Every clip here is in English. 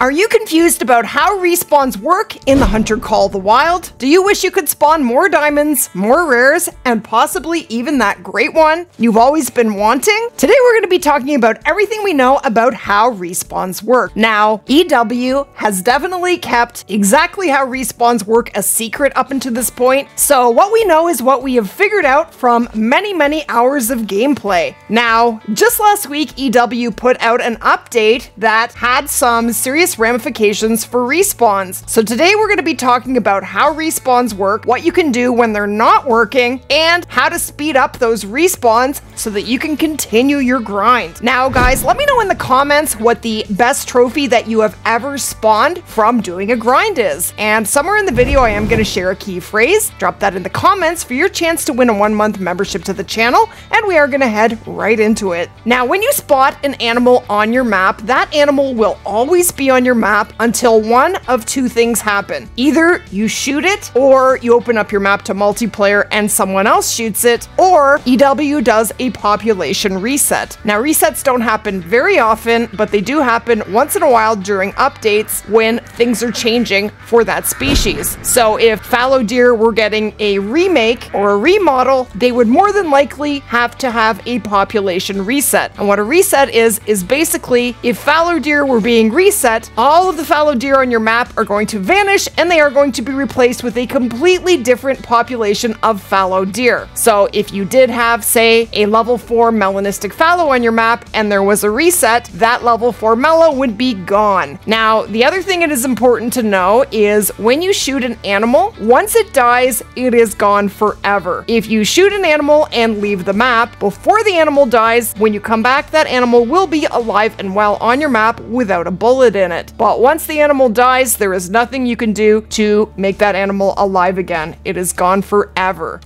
Are you confused about how respawns work in the Hunter Call the Wild? Do you wish you could spawn more diamonds, more rares, and possibly even that great one you've always been wanting? Today we're going to be talking about everything we know about how respawns work. Now, EW has definitely kept exactly how respawns work a secret up until this point, so what we know is what we have figured out from many, many hours of gameplay. Now, just last week, EW put out an update that had some serious serious ramifications for respawns. So today we're going to be talking about how respawns work, what you can do when they're not working, and how to speed up those respawns so that you can continue your grind. Now guys, let me know in the comments what the best trophy that you have ever spawned from doing a grind is. And somewhere in the video I am going to share a key phrase. Drop that in the comments for your chance to win a one month membership to the channel, and we are going to head right into it. Now when you spot an animal on your map, that animal will always be on on your map until one of two things happen. Either you shoot it, or you open up your map to multiplayer and someone else shoots it, or EW does a population reset. Now, resets don't happen very often, but they do happen once in a while during updates when things are changing for that species. So if fallow deer were getting a remake or a remodel, they would more than likely have to have a population reset. And what a reset is, is basically if fallow deer were being reset, all of the fallow deer on your map are going to vanish and they are going to be replaced with a completely different population of fallow deer. So if you did have, say, a level 4 melanistic fallow on your map and there was a reset, that level 4 mellow would be gone. Now, the other thing it is important to know is when you shoot an animal, once it dies, it is gone forever. If you shoot an animal and leave the map, before the animal dies, when you come back, that animal will be alive and well on your map without a bullet in it it. But once the animal dies, there is nothing you can do to make that animal alive again. It is gone forever.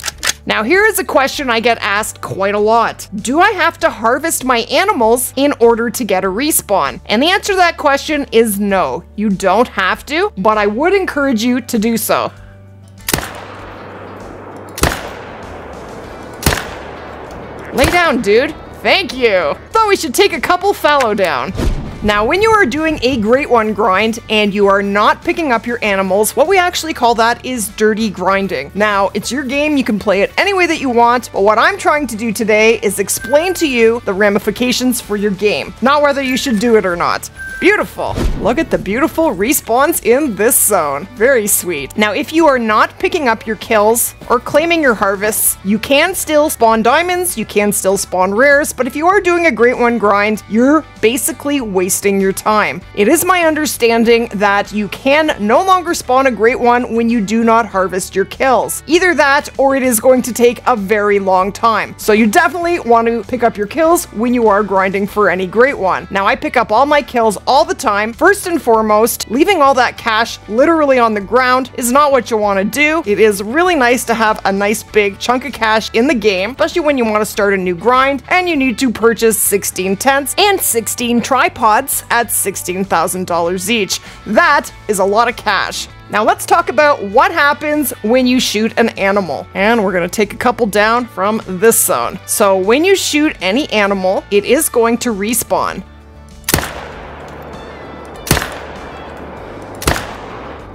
Now, here is a question I get asked quite a lot. Do I have to harvest my animals in order to get a respawn? And the answer to that question is no, you don't have to, but I would encourage you to do so. Lay down, dude. Thank you. Thought we should take a couple fallow down. Now, when you are doing a Great One grind and you are not picking up your animals, what we actually call that is dirty grinding. Now, it's your game, you can play it any way that you want, but what I'm trying to do today is explain to you the ramifications for your game, not whether you should do it or not. Beautiful. Look at the beautiful respawns in this zone. Very sweet. Now, if you are not picking up your kills or claiming your harvests, you can still spawn diamonds, you can still spawn rares, but if you are doing a Great One grind, you're basically wasting your time. It is my understanding that you can no longer spawn a Great One when you do not harvest your kills. Either that, or it is going to take a very long time. So you definitely want to pick up your kills when you are grinding for any Great One. Now, I pick up all my kills all the time. First and foremost, leaving all that cash literally on the ground is not what you want to do. It is really nice to have a nice big chunk of cash in the game, especially when you want to start a new grind and you need to purchase 16 tents and 16 tripods at $16,000 each. That is a lot of cash. Now let's talk about what happens when you shoot an animal. And we're gonna take a couple down from this zone. So when you shoot any animal, it is going to respawn.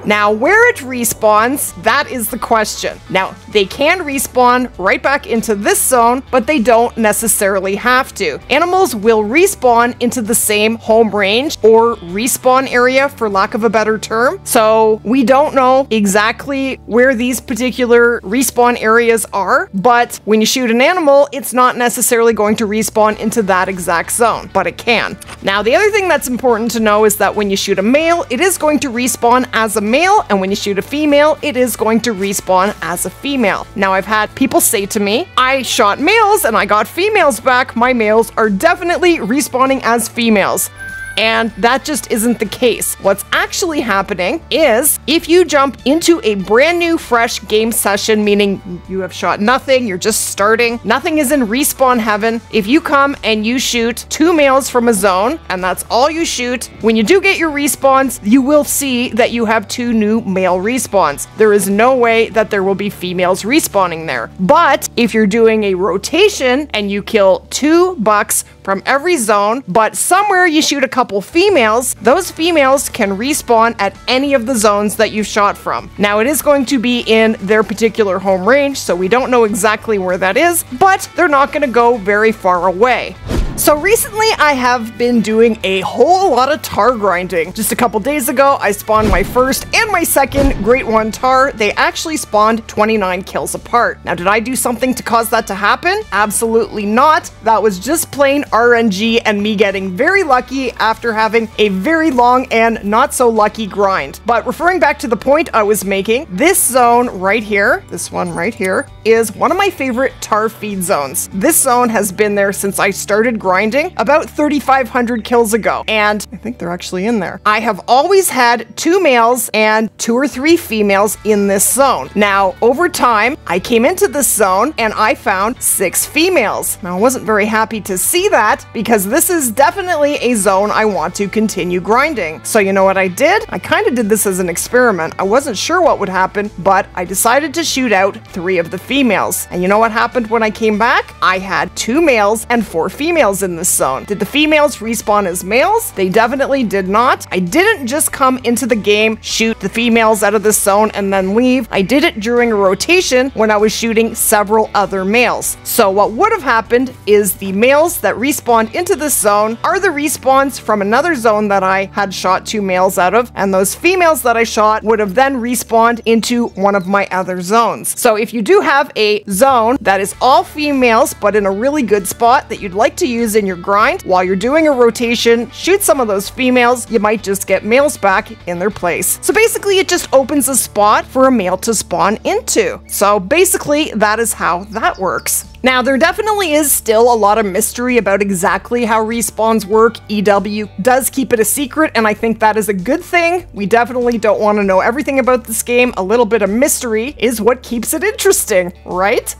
Now, where it respawns, that is the question. Now, they can respawn right back into this zone, but they don't necessarily have to. Animals will respawn into the same home range or respawn area, for lack of a better term. So, we don't know exactly where these particular respawn areas are, but when you shoot an animal, it's not necessarily going to respawn into that exact zone, but it can. Now, the other thing that's important to know is that when you shoot a male, it is going to respawn as a male male, and when you shoot a female, it is going to respawn as a female. Now, I've had people say to me, I shot males and I got females back. My males are definitely respawning as females. And that just isn't the case. What's actually happening is if you jump into a brand new, fresh game session, meaning you have shot nothing, you're just starting, nothing is in respawn heaven. If you come and you shoot two males from a zone, and that's all you shoot, when you do get your respawns, you will see that you have two new male respawns. There is no way that there will be females respawning there. But if you're doing a rotation and you kill two bucks from every zone, but somewhere you shoot a couple females, those females can respawn at any of the zones that you shot from. Now, it is going to be in their particular home range, so we don't know exactly where that is, but they're not going to go very far away. So recently I have been doing a whole lot of tahr grinding. Just a couple days ago, I spawned my first and my second Great One tahr. They actually spawned 29 kills apart. Now, did I do something to cause that to happen? Absolutely not. That was just plain RNG and me getting very lucky after having a very long and not so lucky grind. But referring back to the point I was making, this zone right here, this one right here, is one of my favorite tahr feed zones. This zone has been there since I started grinding about 3,500 kills ago, and I think they're actually in there. I have always had two males and two or three females in this zone. Now, over time, I came into this zone and I found six females. Now, I wasn't very happy to see that because this is definitely a zone I want to continue grinding. So, you know what I did? I kind of did this as an experiment. I wasn't sure what would happen, but I decided to shoot out three of the females. And you know what happened when I came back? I had two males and four females in this zone. Did the females respawn as males? They definitely did not. I didn't just come into the game, shoot the females out of this zone, and then leave. I did it during a rotation when I was shooting several other males. So what would have happened is the males that respawned into this zone are the respawns from another zone that I had shot two males out of, and those females that I shot would have then respawned into one of my other zones. So if you do have a zone that is all females, but in a really good spot that you'd like to use in your grind. While you're doing a rotation, shoot some of those females, you might just get males back in their place. So basically, it just opens a spot for a male to spawn into. So basically, that is how that works. Now, there definitely is still a lot of mystery about exactly how respawns work. EW does keep it a secret, and I think that is a good thing. We definitely don't want to know everything about this game. A little bit of mystery is what keeps it interesting, right?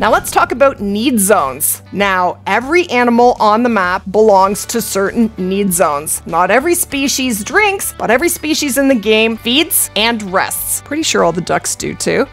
Now let's talk about need zones. Now, every animal on the map belongs to certain need zones. Not every species drinks, but every species in the game feeds and rests. Pretty sure all the ducks do too.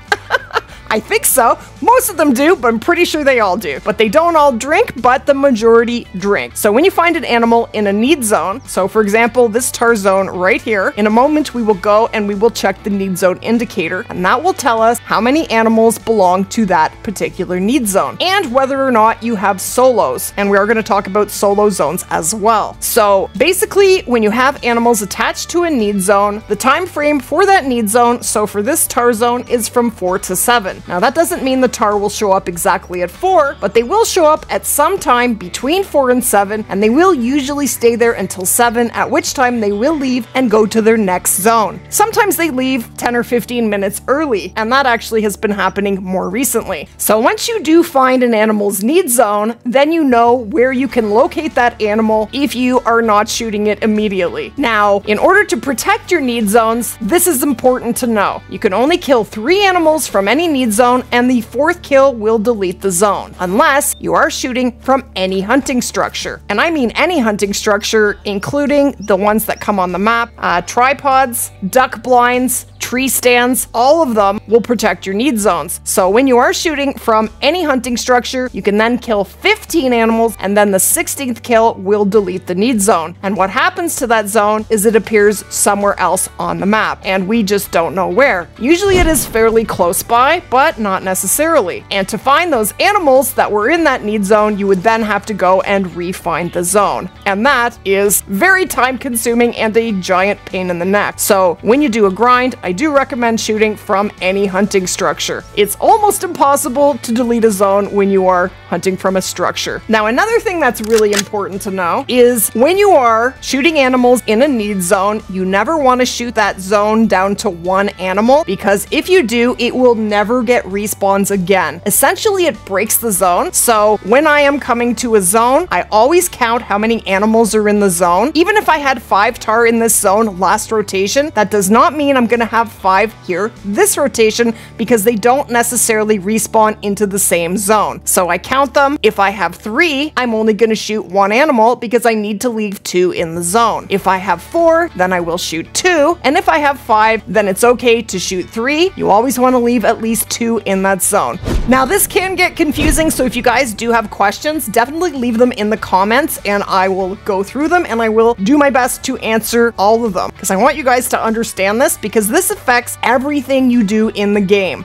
I think so. Most of them do, but I'm pretty sure they all do. But they don't all drink, but the majority drink. So when you find an animal in a need zone, so for example, this tahr zone right here, in a moment we will go and we will check the need zone indicator, and that will tell us how many animals belong to that particular need zone, and whether or not you have solos. And we are going to talk about solo zones as well. So basically, when you have animals attached to a need zone, the time frame for that need zone, so for this tahr zone, is from 4 to 7. Now that doesn't mean the tahr will show up exactly at 4, but they will show up at some time between 4 and 7, and they will usually stay there until 7, at which time they will leave and go to their next zone. Sometimes they leave 10 or 15 minutes early, and that actually has been happening more recently. So once you do find an animal's need zone, then you know where you can locate that animal if you are not shooting it immediately. Now, in order to protect your need zones, this is important to know. You can only kill three animals from any need zone, and the fourth kill will delete the zone, unless you are shooting from any hunting structure. And I mean any hunting structure, including the ones that come on the map, uh, tripods, duck blinds, tree stands, all of them will protect your need zones. So when you are shooting from any hunting structure, you can then kill 15 animals, and then the 16th kill will delete the need zone. And what happens to that zone is it appears somewhere else on the map, and we just don't know where. Usually it is fairly close by, but not necessarily. And to find those animals that were in that need zone, you would then have to go and re-find the zone. And that is very time consuming and a giant pain in the neck. So when you do a grind, I do recommend shooting from any hunting structure. It's almost impossible to delete a zone when you are hunting from a structure. Now, another thing that's really important to know is when you are shooting animals in a need zone, you never want to shoot that zone down to one animal because if you do, it will never get respawns again. Essentially, it breaks the zone. So when I am coming to a zone, I always count how many animals are in the zone. Even if I had five tahr in this zone last rotation, that does not mean I'm going to have five here this rotation because they don't necessarily respawn into the same zone. So I count them. If I have three, I'm only going to shoot one animal because I need to leave two in the zone. If I have four, then I will shoot two. And if I have five, then it's okay to shoot three. You always want to leave at least two in that zone. Now, this can get confusing, so if you guys do have questions, definitely leave them in the comments and I will go through them and I will do my best to answer all of them. Because I want you guys to understand this because this affects everything you do in the game.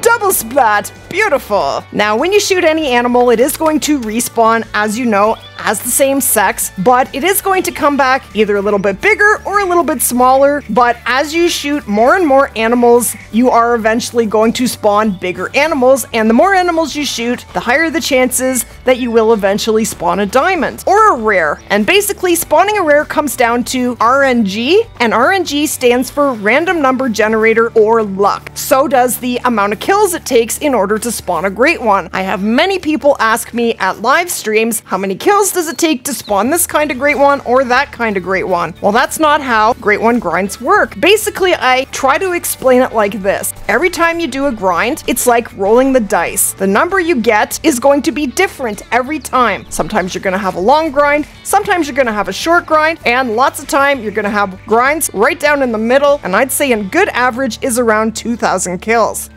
Double splat! Beautiful! Now, when you shoot any animal, it is going to respawn, as you know, as the same sex, but it is going to come back either a little bit bigger or a little bit smaller. But as you shoot more and more animals, you are eventually going to spawn bigger animals, and the more animals you shoot, the higher the chances that you will eventually spawn a diamond or a rare. And basically, spawning a rare comes down to RNG, and RNG stands for random number generator or luck. So does the amount of kills it takes in order to spawn a great one. I have many people ask me at live streams how many kills does it take to spawn this kind of great one or that kind of great one? Well, that's not how great one grinds work. Basically, I try to explain it like this. Every time you do a grind, it's like rolling the dice. The number you get is going to be different every time. Sometimes you're going to have a long grind, sometimes you're going to have a short grind, and lots of time you're going to have grinds right down in the middle, and I'd say a good average is around 2,000 kills.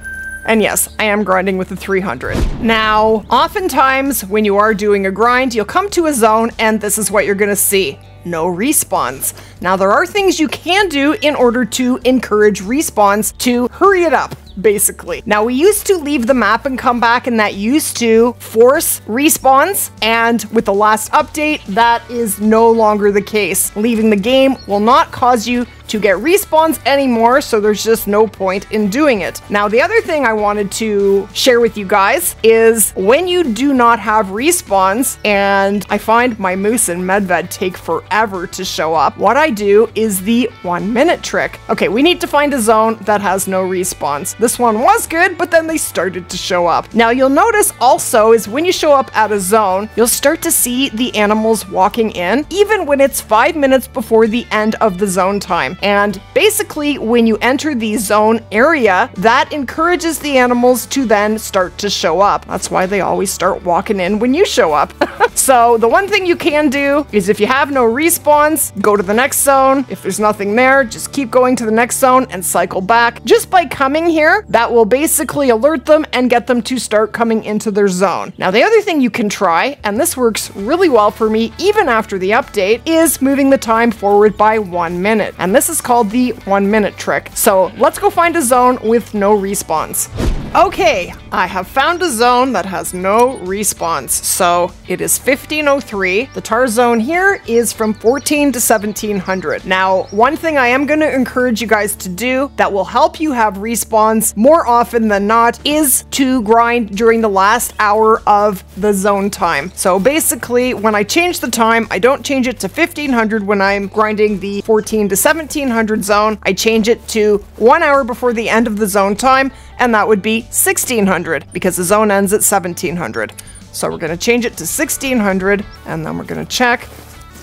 And yes, I am grinding with the 300. Now, oftentimes when you are doing a grind, you'll come to a zone and this is what you're gonna see. No respawns. Now, there are things you can do in order to encourage respawns to hurry it up basically. Now, we used to leave the map and come back, and that used to force respawns. And with the last update, that is no longer the case. Leaving the game will not cause you to get respawns anymore, so there's just no point in doing it. Now, the other thing I wanted to share with you guys is when you do not have respawns, and I find my moose and medved take forever to show up, what I do is the one minute trick. Okay, we need to find a zone that has no respawns. This one was good, but then they started to show up. Now, you'll notice also is when you show up at a zone, you'll start to see the animals walking in, even when it's five minutes before the end of the zone time. And basically, when you enter the zone area, that encourages the animals to then start to show up. That's why they always start walking in when you show up. so, the one thing you can do is if you have no respawns, go to the next zone. If there's nothing there, just keep going to the next zone and cycle back. Just by coming here, that will basically alert them and get them to start coming into their zone. Now, the other thing you can try, and this works really well for me even after the update, is moving the time forward by one minute. And this is called the one minute trick. So let's go find a zone with no respawns. Okay, I have found a zone that has no respawns. So it is 1503. The tahr zone here is from 14 to 1700. Now, one thing I am going to encourage you guys to do that will help you have respawns more often than not is to grind during the last hour of the zone time. So basically, when I change the time, I don't change it to 1500 when I'm grinding the 14 to 1700 zone. I change it to one hour before the end of the zone time, and that would be 1600 because the zone ends at 1700. So we're going to change it to 1600, and then we're going to check.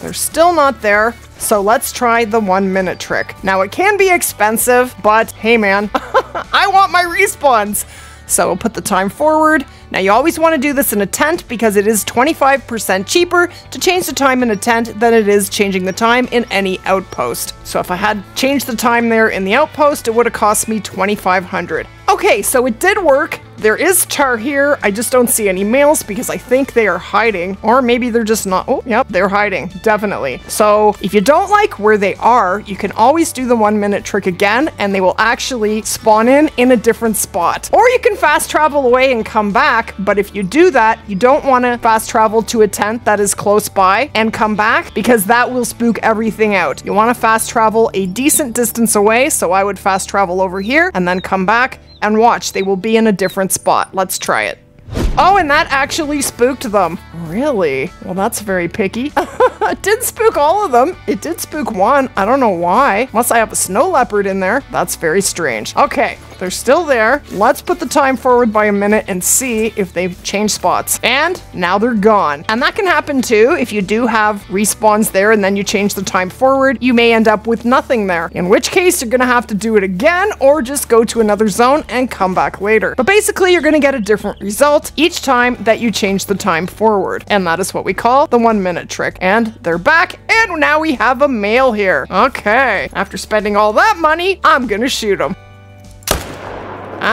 They're still not there, so let's try the one minute trick. Now, it can be expensive, but hey man, I want my respawns. So we'll put the time forward. Now you always want to do this in a tent because it is 25% cheaper to change the time in a tent than it is changing the time in any outpost. So if I had changed the time there in the outpost, it would have cost me 2500. Okay, so it did work. There is tahr here. I just don't see any males because I think they are hiding. Or maybe they're just not. Oh, yep, they're hiding. Definitely. So if you don't like where they are, you can always do the one minute trick again and they will actually spawn in in a different spot. Or you can fast travel away and come back. But if you do that, you don't want to fast travel to a tent that is close by and come back because that will spook everything out. You want to fast travel a decent distance away. So I would fast travel over here and then come back and watch, they will be in a different spot. Let's try it. Oh, and that actually spooked them. Really? Well, that's very picky. it did spook all of them. It did spook one. I don't know why. Unless I have a snow leopard in there. That's very strange. Okay, they're still there. Let's put the time forward by a minute and see if they've changed spots. And now they're gone. And that can happen too if you do have respawns there and then you change the time forward. You may end up with nothing there. In which case, you're going to have to do it again or just go to another zone and come back later. But basically, you're going to get a different result each time that you change the time forward. And that is what we call the one minute trick. And they're back. And now we have a male here. Okay. After spending all that money, I'm going to shoot him.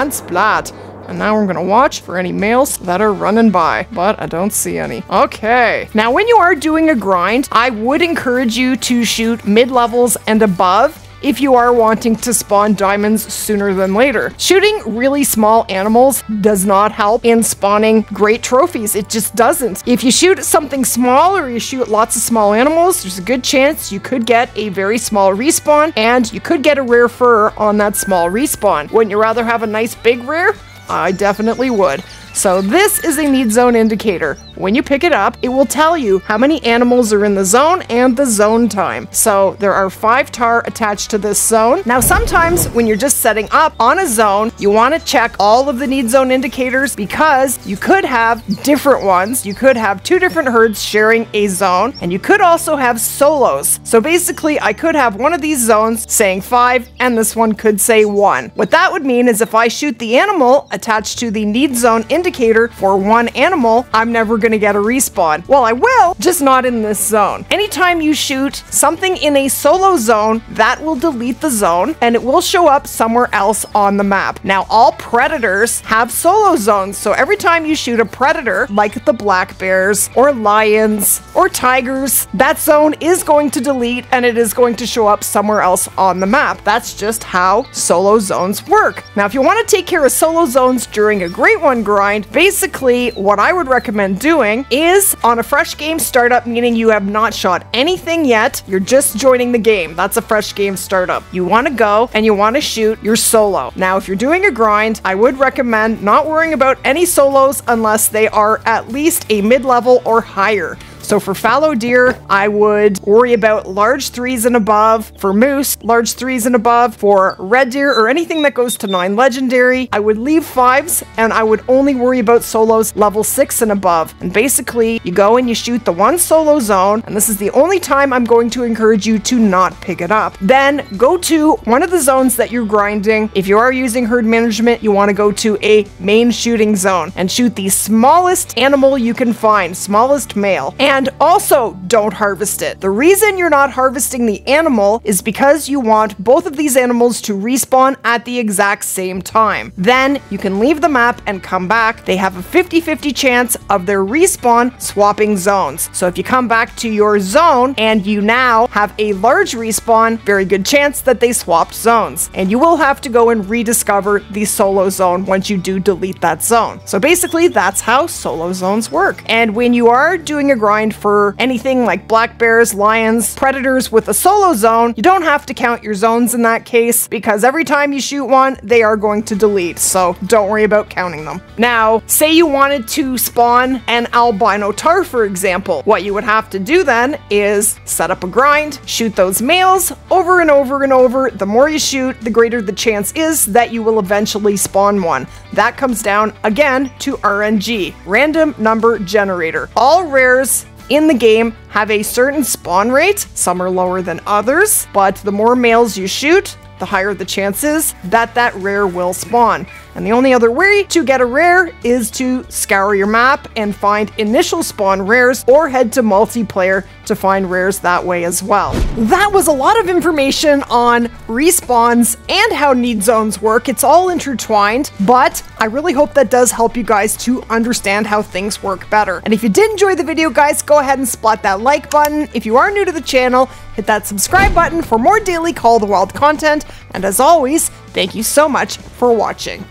And splat. And now we're gonna watch for any males that are running by, but I don't see any. Okay. Now, when you are doing a grind, I would encourage you to shoot mid levels and above if you are wanting to spawn diamonds sooner than later. Shooting really small animals does not help in spawning great trophies. It just doesn't. If you shoot something small or you shoot lots of small animals, there's a good chance you could get a very small respawn and you could get a rare fur on that small respawn. Wouldn't you rather have a nice big rare? I definitely would. So this is a need zone indicator. When you pick it up, it will tell you how many animals are in the zone and the zone time. So there are five tahr attached to this zone. Now sometimes when you're just setting up on a zone, you want to check all of the need zone indicators because you could have different ones. You could have two different herds sharing a zone and you could also have solos. So basically I could have one of these zones saying five and this one could say one. What that would mean is if I shoot the animal attached to the need zone indicator for one animal, I'm never gonna get a respawn. Well, I will, just not in this zone. Anytime you shoot something in a solo zone, that will delete the zone and it will show up somewhere else on the map. Now, all predators have solo zones, so every time you shoot a predator, like the black bears or lions or tigers, that zone is going to delete and it is going to show up somewhere else on the map. That's just how solo zones work. Now, if you want to take care of solo zones during a Great One grind, basically what I would recommend doing doing is on a fresh game startup, meaning you have not shot anything yet. You're just joining the game. That's a fresh game startup. You want to go and you want to shoot your solo. Now, if you're doing a grind, I would recommend not worrying about any solos unless they are at least a mid level or higher. So for fallow deer, I would worry about large threes and above. For moose, large threes and above. For red deer or anything that goes to nine legendary, I would leave fives and I would only worry about solos level six and above. And basically, you go and you shoot the one solo zone, and this is the only time I'm going to encourage you to not pick it up. Then go to one of the zones that you're grinding. If you are using herd management, you want to go to a main shooting zone and shoot the smallest animal you can find, smallest male. And and also, don't harvest it. The reason you're not harvesting the animal is because you want both of these animals to respawn at the exact same time. Then you can leave the map and come back. They have a 50-50 chance of their respawn swapping zones. So if you come back to your zone and you now have a large respawn, very good chance that they swapped zones. And you will have to go and rediscover the solo zone once you do delete that zone. So basically, that's how solo zones work. And when you are doing a grind for anything like black bears, lions, predators with a solo zone, you don't have to count your zones in that case because every time you shoot one, they are going to delete, so don't worry about counting them. Now, say you wanted to spawn an albino tahr, for example. What you would have to do then is set up a grind, shoot those males over and over and over. The more you shoot, the greater the chance is that you will eventually spawn one. That comes down again to RNG, random number generator. All rares in the game have a certain spawn rate. Some are lower than others, but the more males you shoot, the higher the chances that that rare will spawn. And the only other way to get a rare is to scour your map and find initial spawn rares or head to multiplayer to find rares that way as well. That was a lot of information on respawns and how need zones work. It's all intertwined, but I really hope that does help you guys to understand how things work better. And if you did enjoy the video, guys, go ahead and splat that like button. If you are new to the channel, hit that subscribe button for more daily Call the Wild content. And as always, thank you so much for watching.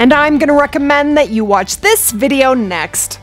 And I'm gonna recommend that you watch this video next.